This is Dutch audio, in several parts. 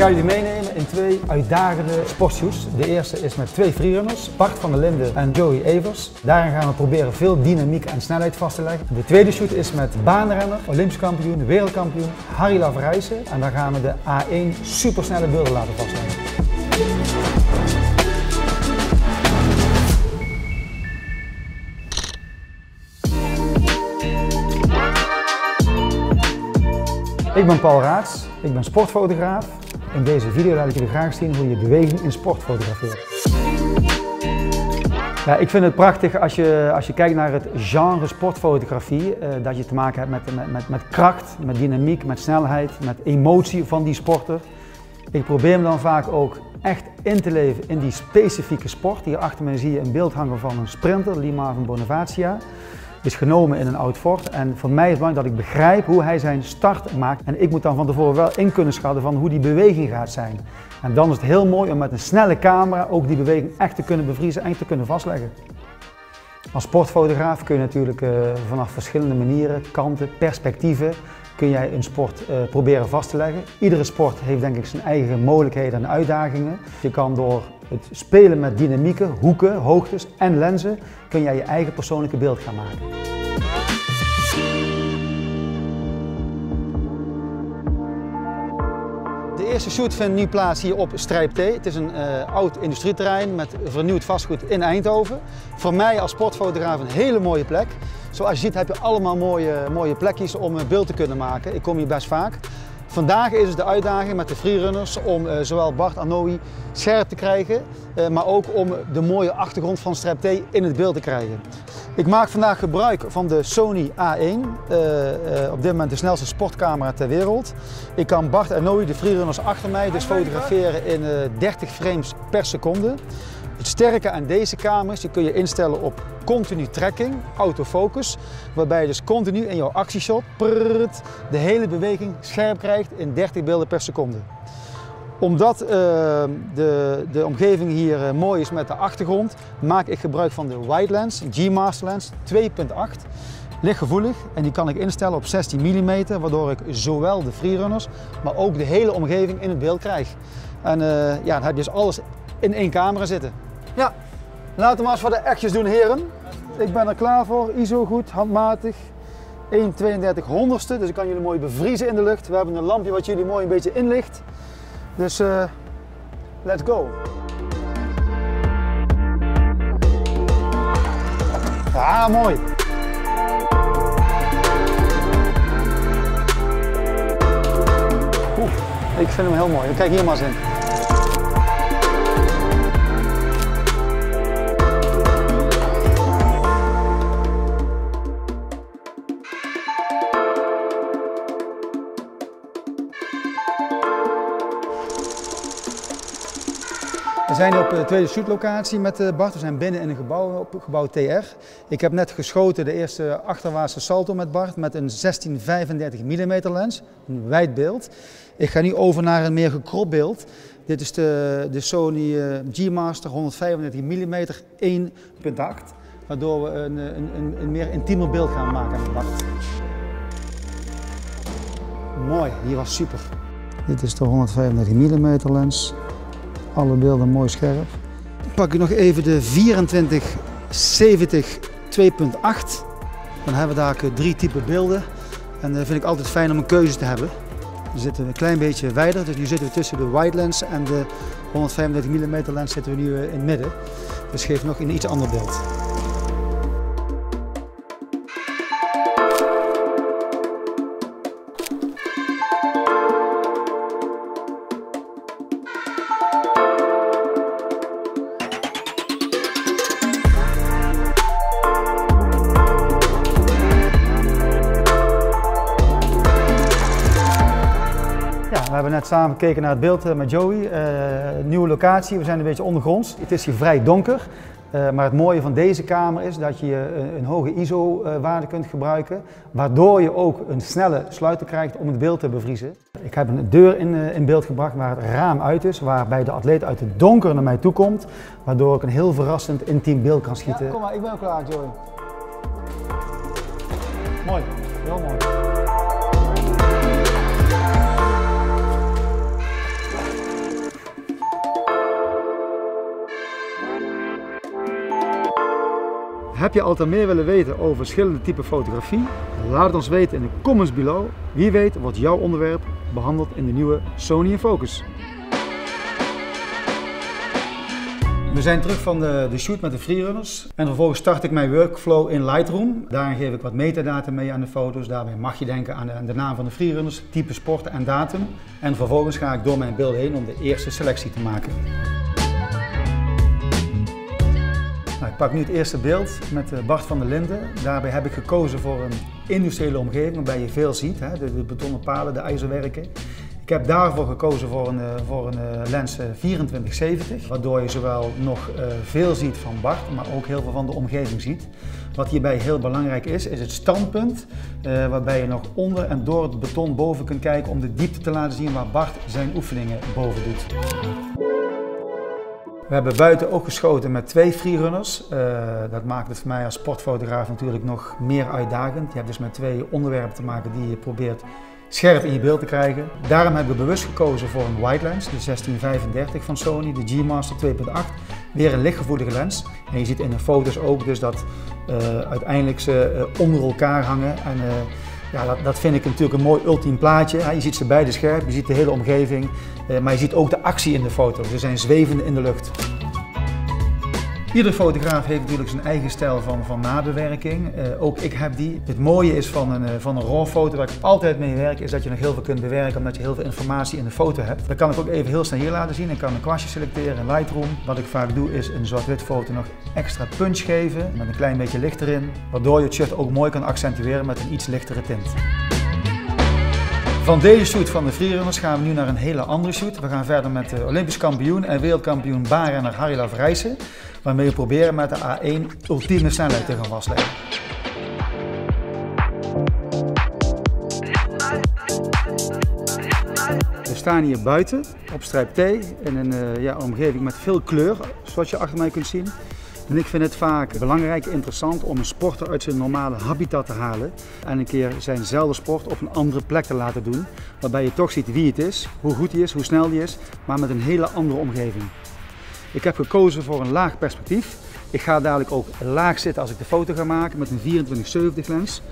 ga jullie meenemen in twee uitdagende sportshoots. De eerste is met twee freerunners, Bart van der Linden en Joey Evers. Daarin gaan we proberen veel dynamiek en snelheid vast te leggen. De tweede shoot is met baanrenner, Olympisch kampioen, wereldkampioen Harry Lavarijsen. En daar gaan we de A1 supersnelle beelden laten vastleggen. Ik ben Paul Raats, ik ben sportfotograaf. In deze video laat ik jullie graag zien hoe je beweging in sport fotografeert. Ik vind het prachtig als je, als je kijkt naar het genre sportfotografie, eh, dat je te maken hebt met, met, met, kracht, met dynamiek, met snelheid, met emotie van die sporter. Ik probeer me dan vaak ook echt in te leven in die specifieke sport. Hier achter mij zie je een beeld hangen van een sprinter, Lima van Bonavacia is genomen in een oud fort. En voor mij is het belangrijk dat ik begrijp hoe hij zijn start maakt. En ik moet dan van tevoren wel in kunnen schatten van hoe die beweging gaat zijn. En dan is het heel mooi om met een snelle camera ook die beweging echt te kunnen bevriezen en te kunnen vastleggen. Als sportfotograaf kun je natuurlijk uh, vanaf verschillende manieren, kanten, perspectieven, kun jij een sport uh, proberen vast te leggen. Iedere sport heeft denk ik zijn eigen mogelijkheden en uitdagingen. Je kan door het spelen met dynamieken, hoeken, hoogtes en lenzen kun jij je eigen persoonlijke beeld gaan maken. Eerste shoot vindt nu plaats hier op Strijp T. Het is een uh, oud industrieterrein met vernieuwd vastgoed in Eindhoven. Voor mij als sportfotograaf een hele mooie plek. Zoals je ziet heb je allemaal mooie, mooie plekjes om een beeld te kunnen maken. Ik kom hier best vaak. Vandaag is het de uitdaging met de freerunners om uh, zowel Bart Anoui scherp te krijgen, maar ook om de mooie achtergrond van Strap T in het beeld te krijgen. Ik maak vandaag gebruik van de Sony A1, uh, op dit moment de snelste sportcamera ter wereld. Ik kan Bart Anoui, de freerunners achter mij, dus fotograferen in 30 frames per seconde. Het sterke aan deze camera's, die kun je instellen op continu tracking, autofocus, waarbij je dus continu in jouw actieshot prrrt, de hele beweging scherp krijgt in 30 beelden per seconde. Omdat uh, de, de omgeving hier uh, mooi is met de achtergrond, maak ik gebruik van de wide lens, G-Master lens 2.8 lichtgevoelig en die kan ik instellen op 16 mm, waardoor ik zowel de freerunners, maar ook de hele omgeving in het beeld krijg. En uh, ja, dan heb je dus alles in één camera zitten. Ja, laten we maar eens voor de echtjes doen heren. Ik ben er klaar voor, ISO goed, handmatig. 1,32 honderdste, dus ik kan jullie mooi bevriezen in de lucht. We hebben een lampje wat jullie mooi een beetje inlicht. Dus uh, let's go. Ja, mooi. Ik vind hem heel mooi. Kijk hier maar eens in. Zijn op de tweede shootlocatie met eh, Bart. We zijn binnen in een gebouw, op gebouw TR. Ik heb net geschoten de eerste achterwaartse salto met Bart met een 1635 mm lens, een wijd beeld. Ik ga nu over naar een meer gekropt beeld. Dit is de, de Sony eh, G-Master 135 mm 1.8, waardoor we een, een, een, een meer intiemer beeld gaan maken met Bart. Mooi, hier was super. Dit is de 135 mm lens. Alle beelden mooi scherp. Pak ik nog even de 2470 2.8. Dan hebben we daar drie typen beelden. En dat vind ik altijd fijn om een keuze te hebben. We zitten een klein beetje wijder, dus nu zitten we tussen de wide lens en de 135 mm lens zitten we nu in het midden. Dus geeft nog een iets ander beeld. We hebben net samen gekeken naar het beeld eh, met Joey. Uh, nieuwe locatie, we zijn een beetje ondergronds. Het is hier vrij donker. Uh, maar het mooie van deze kamer is dat je een, een hoge ISO-waarde kunt gebruiken. Waardoor je ook een snelle sluiter krijgt om het beeld te bevriezen. Ik heb een deur in, in beeld gebracht waar het raam uit is. Waarbij de atleet uit het donker naar mij toe komt. Waardoor ik een heel verrassend intiem beeld kan schieten. Ja, kom maar, ik ben klaar Joey. Mooi, heel mooi. Heb je altijd meer willen weten over verschillende typen fotografie? Laat het ons weten in de comments below. Wie weet wordt jouw onderwerp behandeld in de nieuwe Sony in Focus. We zijn terug van de, de shoot met de freerunners en vervolgens start ik mijn workflow in Lightroom. Daarin geef ik wat metadata mee aan de foto's. Daarbij mag je denken aan de, naam van de freerunners, type sport en datum. En vervolgens ga ik door mijn beeld heen om de eerste selectie te maken. Pak nu het eerste beeld met eh, Bart van der Linden. Daarbij heb ik gekozen voor een industriële omgeving waarbij je veel ziet. Hè? De, betonnen palen, de ijzerwerken. Ik heb daarvoor gekozen voor een, eh, voor een eh, lens 2470, waardoor je zowel nog veel ziet van Bart, maar ook heel veel van de omgeving ziet. Wat hierbij heel belangrijk is, is het standpunt, waarbij je nog onder en door het beton boven kunt kijken om de diepte te laten zien waar Bart zijn oefeningen boven doet. We hebben buiten ook geschoten met twee freerunners. Uh, dat maakt het voor mij als sportfotograaf natuurlijk nog meer uitdagend. Je hebt dus met twee onderwerpen te maken die je probeert scherp in je beeld te krijgen. Daarom hebben we bewust gekozen voor een wide lens, de 1635 van Sony, de G-Master 2.8. Weer een lichtgevoelige lens. En je ziet in de foto's ook dus dat uh, uiteindelijk ze uh, onder elkaar hangen. En, ja, dat, dat, vind ik natuurlijk een mooi ultiem plaatje. Je ziet ze beide scherp, je ziet de hele omgeving, maar je ziet ook de actie in de foto. Ze zijn zwevende in de lucht. Iedere fotograaf heeft natuurlijk zijn eigen stijl van, van nabewerking. Uh, ook ik heb die. Het mooie is van een, uh, van een RAW foto waar ik altijd mee werk, is dat je nog heel veel kunt bewerken omdat je heel veel informatie in de foto hebt. Dat kan ik ook even heel snel hier laten zien. Ik kan een kwastje selecteren in Lightroom. Wat ik vaak doe is een zwart-wit foto nog extra punch geven met een klein beetje licht erin. Waardoor je het shirt ook mooi kan accentueren met een iets lichtere tint. Van deze shoot van de freerunners gaan we nu naar een hele andere shoot. We gaan verder met de Olympisch kampioen en wereldkampioen baanrenner Harry Lavrijsen waarmee we proberen met de A1 ultieme snelheid te gaan vastleggen. We staan hier buiten op strijp T in een uh, ja, omgeving met veel kleur, zoals je achter mij kunt zien. En ik vind het vaak belangrijk en interessant om een sporter uit zijn normale habitat te halen en een keer zijnzelfde sport op een andere plek te laten doen. Waarbij je toch ziet wie het is, hoe goed hij is, hoe snel hij is, maar met een hele andere omgeving. Ik heb gekozen voor een laag perspectief. Ik ga dadelijk ook laag zitten als ik de foto ga maken met een 2470 lens.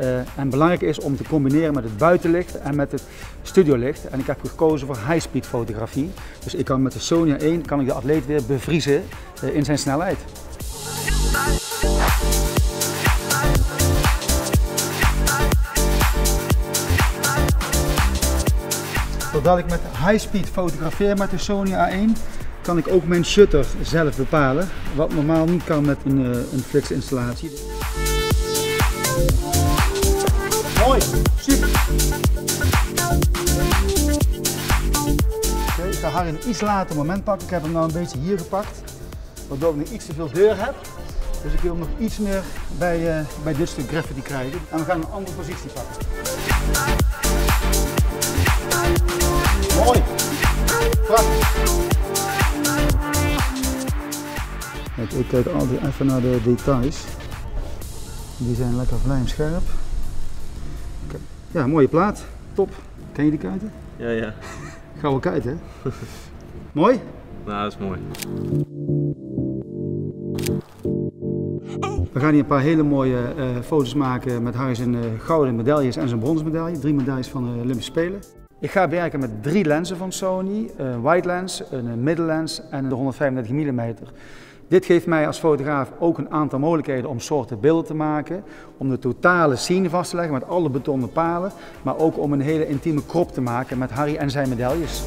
Uh, en belangrijk is om te combineren met het buitenlicht en met het studiolicht. En ik heb gekozen voor high-speed fotografie. Dus ik kan met de Sony 1 kan ik de atleet weer bevriezen uh, in zijn snelheid. Doordat ik met high-speed fotografeer met de Sony A1, kan ik ook mijn shutter zelf bepalen. Wat normaal niet kan met een, uh, een flix installatie. Mooi, super. Ik ga Harry een iets later moment pakken. Ik heb hem nou een beetje hier gepakt. Waardoor ik nu iets te veel deur heb. Dus ik wil nog iets meer bij, uh, bij dit stuk gravity krijgen. En we gaan een andere positie pakken. Mooi. Prachtig. Kijk, ik kijk altijd even naar de details. Die zijn lekker vlijmscherp. Ja, mooie plaat. Top. Ken je die kuiten? Ja, ja. Gouden kuit, hè? mooi? Nou, dat is mooi. We gaan hier een paar hele mooie uh, foto's maken met zijn uh, gouden medailles en zijn bronzen medaille. Drie medailles van de Olympische Spelen. Ik ga werken met drie lenzen van Sony. Een wide lens, een middellens en de 135 mm. Dit geeft mij als fotograaf ook een aantal mogelijkheden om soorten beelden te maken. Om de totale scene vast te leggen met alle betonnen palen. Maar ook om een hele intieme krop te maken met Harry en zijn medailles.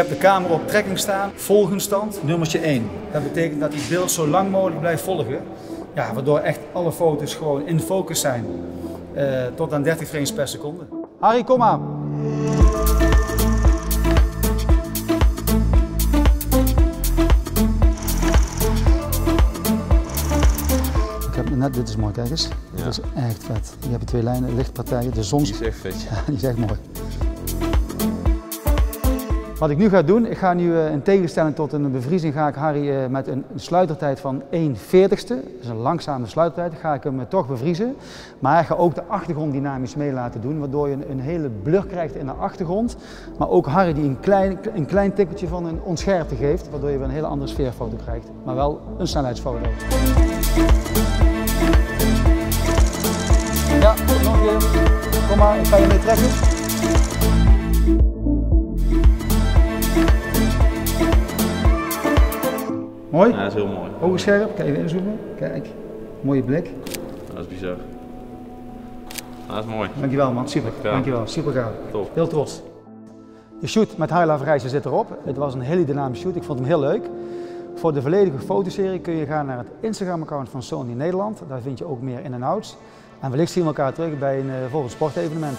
Heb de camera op trekking staan, volgenstand, nummertje 1. Dat betekent dat die beeld zo lang mogelijk blijft volgen. Ja, waardoor echt alle foto's gewoon in focus zijn. Uh, tot aan 30 frames per seconde. Harry, kom maar. Ik heb net, dit is mooi, kijk eens. Ja. Dit is echt vet. Je hebt twee lijnen, lichtpartijen, de zon. Die is echt vet. Ja, die is echt mooi. Wat ik nu ga doen, ik ga nu uh, in tegenstelling tot een bevriezing, ga ik Harry uh, met een, sluitertijd van 1 40ste, dus een langzame sluitertijd, ga ik hem uh, toch bevriezen. Maar ik ga ook de achtergrond dynamisch mee laten doen, waardoor je een, een, hele blur krijgt in de achtergrond. Maar ook Harry die een klein, een klein tikkeltje van een onscherpte geeft, waardoor je weer een hele andere sfeerfoto krijgt. Maar wel een snelheidsfoto. Ja, nog een keer. Kom maar, ik ga je mee trekken. Mooi? Ja, dat is heel mooi. Ogen scherp, kijk even inzoomen. Kijk, mooie blik. Dat is bizar. Dat is mooi. Dankjewel man, super. Ja. Dankjewel, super gaaf. Top. Heel trots. De shoot met Harla Verrijzen zit erop. Het was een hele dynamische shoot, ik vond hem heel leuk. Voor de volledige fotoserie kun je gaan naar het Instagram-account van Sony Nederland. Daar vind je ook meer in en outs. En wellicht zien we elkaar terug bij een uh, volgend sportevenement.